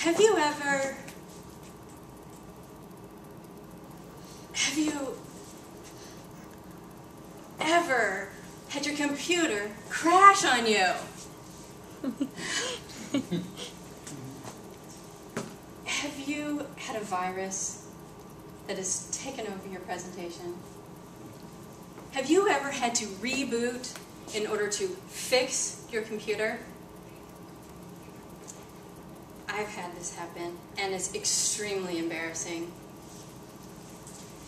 Have you ever. Have you ever had your computer crash on you? Have you had a virus that has taken over your presentation? Have you ever had to reboot in order to fix your computer? I've had this happen, and it's extremely embarrassing.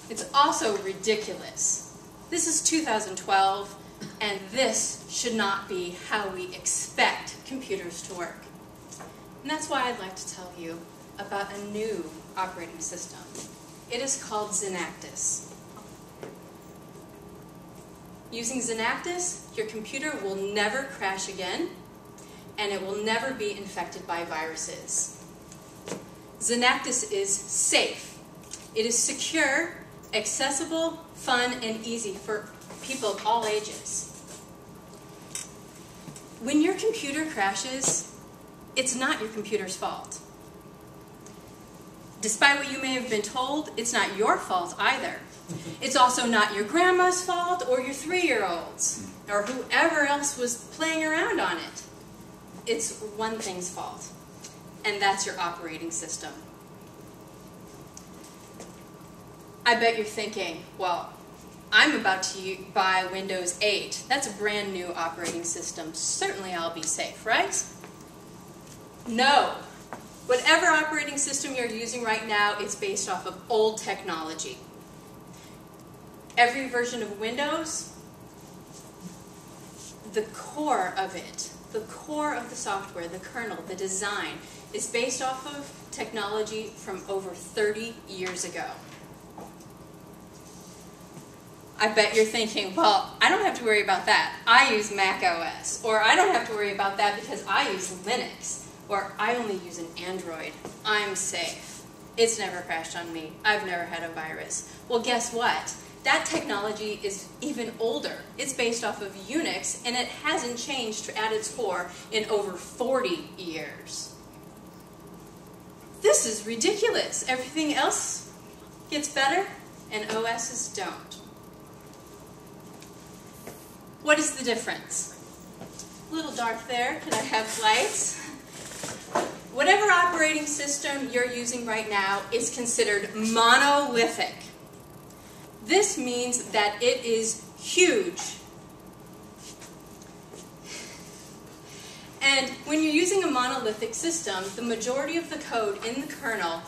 It's also ridiculous. This is 2012, and this should not be how we expect computers to work. And that's why I'd like to tell you about a new operating system. It is called ZenActOS. Using ZenActOS, your computer will never crash again, and it will never be infected by viruses. ZenActOS is safe. It is secure, accessible, fun, and easy for people of all ages. When your computer crashes, it's not your computer's fault. Despite what you may have been told, it's not your fault either. It's also not your grandma's fault or your three year old's or whoever else was playing around on it. It's one thing's fault, and that's your operating system. I bet you're thinking, well, I'm about to buy Windows 8. That's a brand new operating system. Certainly I'll be safe, right? No. Whatever operating system you're using right now is based off of old technology. Every version of Windows, the core of it, the core of the software, the kernel, the design, is based off of technology from over 30 years ago. I bet you're thinking, well, I don't have to worry about that. I use Mac OS. Or I don't have to worry about that because I use Linux. Or I only use an Android. I'm safe. It's never crashed on me. I've never had a virus. Well, guess what? That technology is even older. It's based off of Unix, and it hasn't changed at its core in over 40 years. This is ridiculous. Everything else gets better, and OSs don't. What is the difference? A little dark there. Can I have lights? Whatever operating system you're using right now is considered monolithic. This means that it is huge. And when you're using a monolithic system, the majority of the code in the kernel,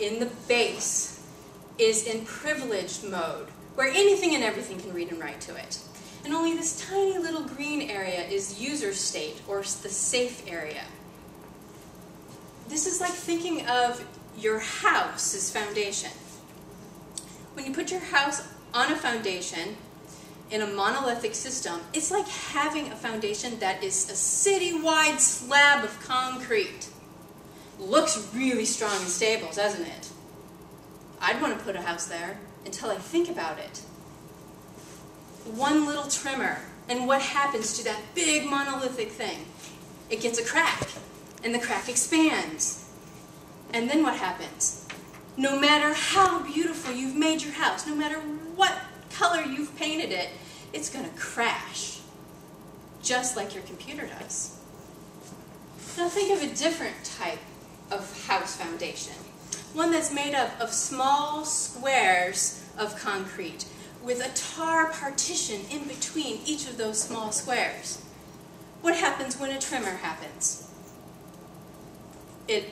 in the base, is in privileged mode, where anything and everything can read and write to it. And only this tiny little green area is user state, or the safe area. This is like thinking of your house as foundation. When you put your house on a foundation in a monolithic system, it's like having a foundation that is a city-wide slab of concrete. Looks really strong and stable, doesn't it? I'd want to put a house there until I think about it one little tremor, and what happens to that big monolithic thing? It gets a crack, and the crack expands. And then what happens? No matter how beautiful you've made your house, no matter what color you've painted it, it's going to crash, just like your computer does. Now think of a different type of house foundation, one that's made up of small squares of concrete with a tar partition in between each of those small squares. What happens when a tremor happens? It,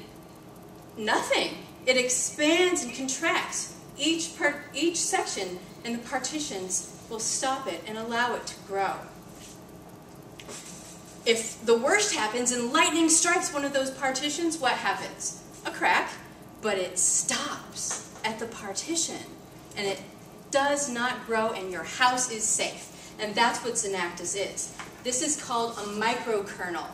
nothing. It expands and contracts. Each, part, each section and the partitions will stop it and allow it to grow. If the worst happens and lightning strikes one of those partitions, what happens? A crack, but it stops at the partition and it does not grow and your house is safe. And that's what ZenActOS is. This is called a microkernel,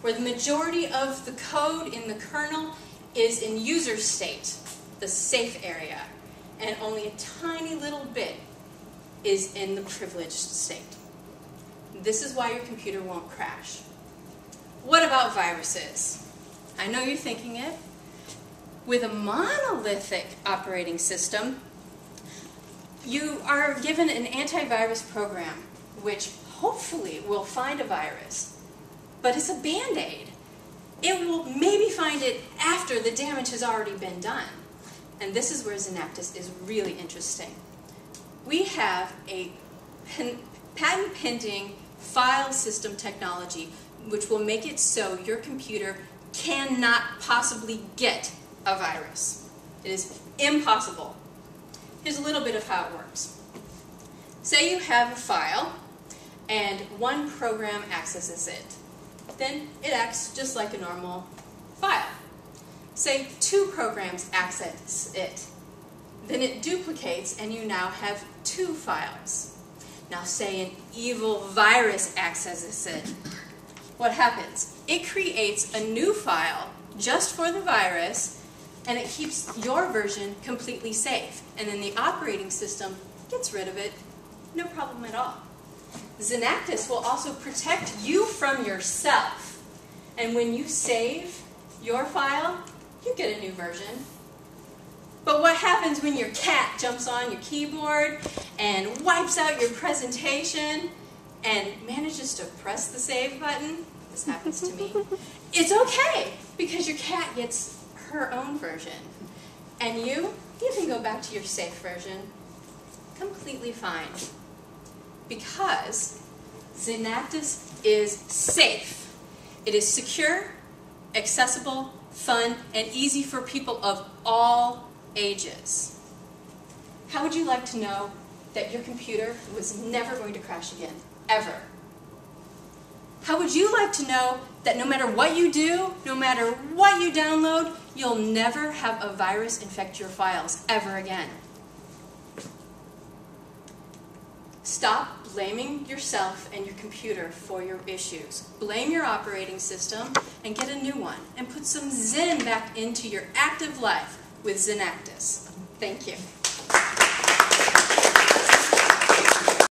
where the majority of the code in the kernel is in user state, the safe area, and only a tiny little bit is in the privileged state. This is why your computer won't crash. What about viruses? I know you're thinking it. With a monolithic operating system, you are given an antivirus program which hopefully will find a virus, but it's a band-aid. It will maybe find it after the damage has already been done. And this is where ZenActOS is really interesting. We have a patent pending file system technology which will make it so your computer cannot possibly get a virus. It is impossible. Here's a little bit of how it works. Say you have a file and one program accesses it. Then it acts just like a normal file. Say two programs access it. Then it duplicates and you now have two files. Now say an evil virus accesses it. What happens? It creates a new file just for the virus and it keeps your version completely safe. And then the operating system gets rid of it, no problem at all. ZenActOS will also protect you from yourself. And when you save your file, you get a new version. But what happens when your cat jumps on your keyboard and wipes out your presentation and manages to press the save button? This happens to me. It's okay because your cat gets her own version. And you, you can go back to your safe version completely fine. Because ZenActOS is safe. It is secure, accessible, fun, and easy for people of all ages. How would you like to know that your computer was never going to crash again, ever? How would you like to know that no matter what you do, no matter what you download, you'll never have a virus infect your files ever again? Stop blaming yourself and your computer for your issues. Blame your operating system and get a new one. And put some Zen back into your active life with ZenActOS. Thank you.